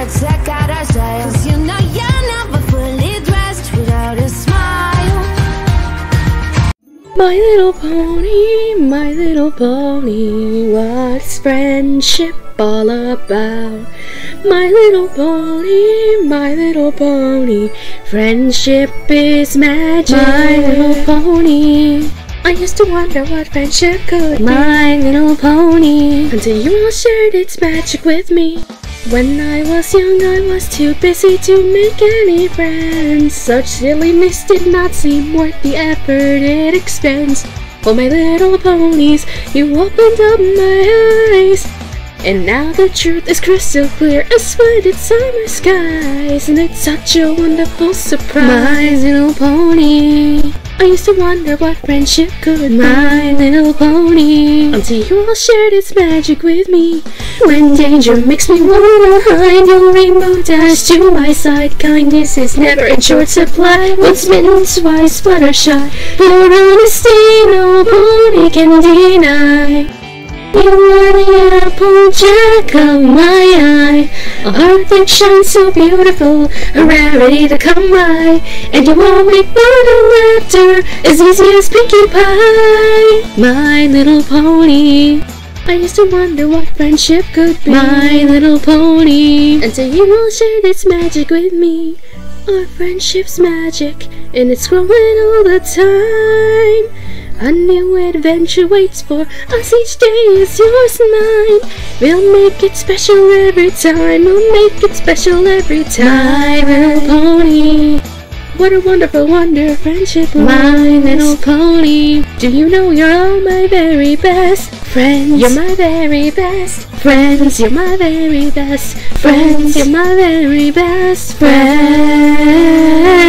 to check out our styles. You know you're never fully dressed without a smile. My little pony, my little pony, what's friendship all about? My little pony, my little pony, friendship is magic. My little pony. I used to wonder what friendship could be. My little pony. Until you all shared its magic with me. When I was young, I was too busy to make any friends. Such silliness did not seem worth the effort it expends. Oh, my little ponies, you opened up my eyes. And now the truth is crystal clear as flooded summer skies. And it's such a wonderful surprise. My little pony. I used to wonder what friendship could be. My little pony. Until you all shared its magic with me. When danger makes me wanna hide, your rainbow dash to my side. Kindness is never in short supply. Once smitten, twice fluttershy. Your honesty, no pony can deny. You are the apple jack of my eye A heart that shines so beautiful A rarity to come by And you won't make fun and laughter As easy as Pinkie Pie My little pony I used to wonder what friendship could be My little pony Until you all shared its magic with me Our friendship's magic And it's growing all the time a new adventure waits for us each day is yours and mine. We'll make it special every time. We'll make it special every time. My little pony. What a wonderful wonder friendship My little pony. Do you know you're all my very best friends? You're my very best friends. You're my very best friends. You're my very best friends.